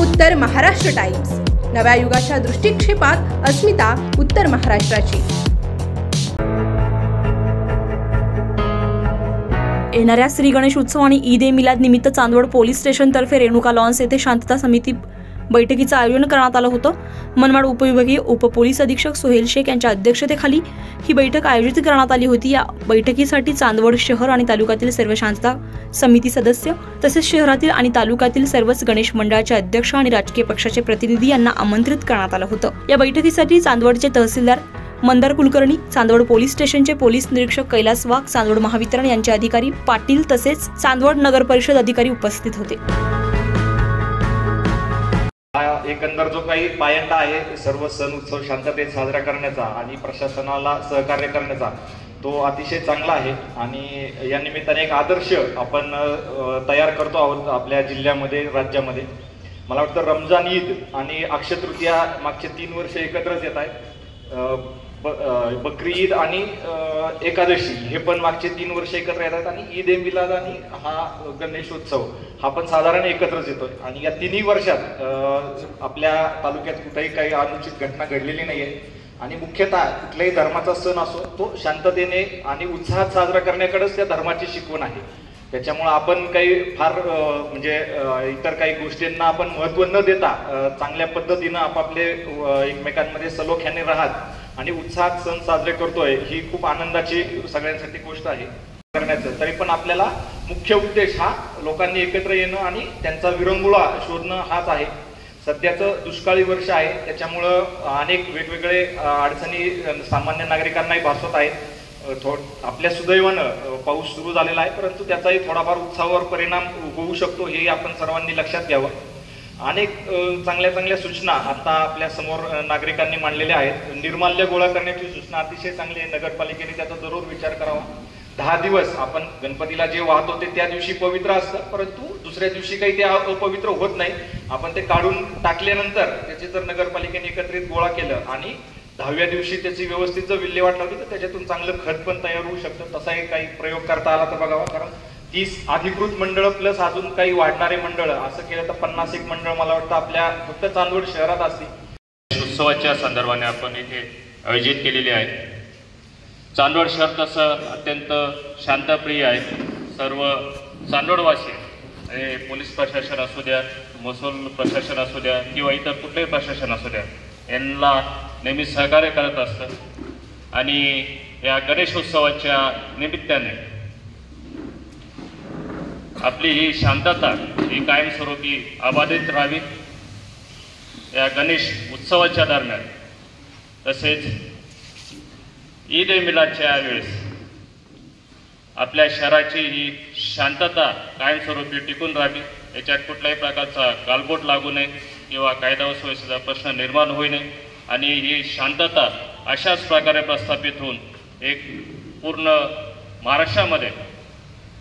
उत्तर महाराष्ट्र टाइम्स. नव्या युगाच्या दृष्टिक्षेपात अस्मिता उत्तर महाराष्ट्राची. येणाऱ्या श्री गणेश उत्सव आणि ईद ए मिलाद निमित्त चांदवड पोलीस स्टेशनतर्फे रेणुका लॉन्स येथे शांतता समिती बैठकीचं आयोजन करण्यात आलं होतं. मनमाड उपविभागीय उपपोलीस अधीक्षक सोहेल शेख यांच्या अध्यक्षतेखाली ही बैठक आयोजित करण्यात आली होती. या बैठकीसाठी चांदवड शहर आणि तालुक्यातील सर्व शांतता समिती सदस्य तसेच शहरातील आणि तालुक्यातील सर्वच गणेश मंडळाचे अध्यक्ष आणि राजकीय पक्षाचे प्रतिनिधी यांना आमंत्रित करण्यात आलं होतं. या बैठकीसाठी चांदवडचे तहसीलदार मंदार कुलकर्णी चांदवड पोलीस स्टेशनचे पोलीस निरीक्षक कैलास वाघ चांदवड महावितरण यांचे अधिकारी पाटील तसेच चांदवड नगर परिषद अधिकारी उपस्थित होते. एकंदर जो काही पायंडा आहे सर्व सण उत्सव शांततेत साजरा करण्याचा आणि प्रशासनाला सहकार्य करण्याचा तो अतिशय चांगला आहे. आणि या निमित्ताने एक आदर्श आपण तयार करतो आहोत आपल्या जिल्ह्यामध्ये राज्यामध्ये. मला वाटतं रमजान ईद आणि अक्षय तृतीया मागचे तीन वर्ष एकत्रच येत आहेत. बकरी ईद आणि एकादशी हे पण मागचे तीन वर्ष एकत्र येतात आणि ईद ए मिलाद आणि हा गणेशोत्सव हा पण साधारण एकत्रच येतोय. आणि या तिन्ही वर्षात आपल्या तालुक्यात कुठेही काही अनुचित घटना घडलेली नाहीये. आणि मुख्यतः कुठल्याही धर्माचा सण असो तो शांततेने आणि उत्साहात साजरा करण्याकडेच त्या धर्माची शिकवण आहे. त्याच्यामुळं आपण काही फार म्हणजे इतर काही गोष्टींना आपण महत्त्व न देता चांगल्या पद्धतीनं आपापले एकमेकांमध्ये सलोख्याने राहत आणि उत्साहात सण साजरे करतोय ही खूप आनंदाची सगळ्यांसाठी गोष्ट आहे. करण्याचं. तरी पण आपल्याला मुख्य उद्देश हा लोकांनी एकत्र येणं आणि त्यांचा विरंगुळा शोधणं हाच आहे. सध्याचं दुष्काळी वर्ष आहे त्याच्यामुळं अनेक वेगवेगळे अडचणी सामान्य नागरिकांनाही भासवत आहेत. थो थोड आपल्या सुदैवानं पाऊस सुरू झालेला आहे परंतु त्याचाही थोडाफार उत्साहावर परिणाम होऊ शकतो हे आपण सर्वांनी लक्षात घ्यावं. अनेक चांगल्या चांगल्या सूचना आता आपल्यासमोर नागरिकांनी मांडलेल्या आहेत. निर्माल्य गोळा करण्याची सूचना अतिशय चांगली आहे. नगरपालिकेने त्याचा जरूर विचार करावा. दहा दिवस आपण गणपतीला जे वाहतो ते त्या दिवशी पवित्र असतं परंतु दुसऱ्या दिवशी काही ते अपवित्र होत नाही. आपण ते काढून टाकल्यानंतर त्याचे जर नगरपालिकेने एकत्रित गोळा केलं आणि दहाव्या दिवशी त्याची व्यवस्थित जर विल्हेवाट लावली तर त्याच्यातून चांगलं खत पण तयार होऊ शकतं. तसाही काही प्रयोग करता आला तर बघावा कारण तीस अधिकृत मंडळ प्लस अजून काही वाढणारे मंडळ असं केलं तर पन्नास एक मंडळ मला वाटतं आपल्या फक्त चांदवड शहरात असतील. उत्सवाच्या संदर्भाने आपण इथे आयोजित केलेले आहे चांदवड शहर तसं अत्यंत शांतप्रिय आहे. सर्व चांदवडवासी हे पोलीस प्रशासन असू द्या महसूल प्रशासन असू द्या किंवा इतर कुठलंही प्रशासन असू द्या यांना नेहमी सहकार्य करत असतं. आणि या गणेश उत्सवाच्या निमित्ताने आपली ही शांतता ही कायमस्वरूपी अबाधित राहावी. या गणेश उत्सवाच्या दरम्यान तसेच ईद ए मिलादच्या वेळेस आपल्या शहराची ही शांतता कायमस्वरूपी टिकून राहावी. याच्यात कुठल्याही प्रकारचा गालबोट लागू नये किंवा कायदा व सुव्यवस्थेचा प्रश्न निर्माण होऊ नये. आणि ही शांतता अशाच प्रकारे प्रस्थापित होऊन एक पूर्ण महाराष्ट्रामध्ये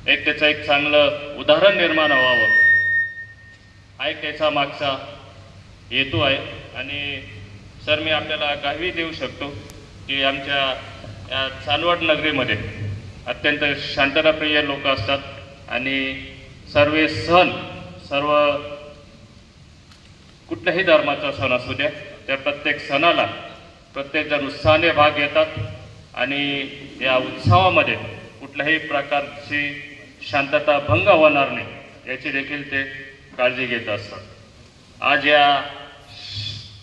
एक त्याचं एक चांगलं उदाहरण निर्माण व्हावं. हा एक त्याचा मागचा हेतू आहे. आणि सर मी आपल्याला काही देऊ शकतो की आमच्या या चांदवड नगरीमध्ये अत्यंत शांतताप्रिय लोक असतात. आणि सर्व सण सर्व कुठल्याही धर्माचा सण असू द्या त्या प्रत्येक सणाला प्रत्येकजण उत्साहाने भाग घेतात. आणि या उत्सवामध्ये कुठल्याही प्रकारची शांतता भंग होणार नाही याची देखील ते काळजी घेत असतात. आज या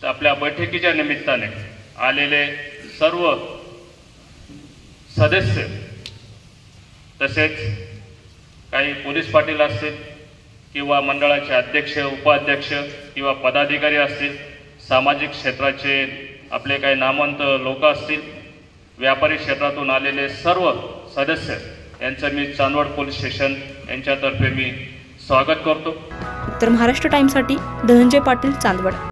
आपल्या बैठकीच्या निमित्ताने आलेले सर्व सदस्य तसेच काही पोलीस पाटील असतील किंवा मंडळाचे अध्यक्ष उपाध्यक्ष किंवा पदाधिकारी असतील सामाजिक क्षेत्राचे आपले काही नामवंत लोक असतील व्यापारी क्षेत्रातून आलेले सर्व सदस्य यांचं मी चांदवड पोलीस स्टेशन यांच्यातर्फे मी स्वागत करतो. तर महाराष्ट्र टाइम्ससाठी धनंजय पाटील चांदवड.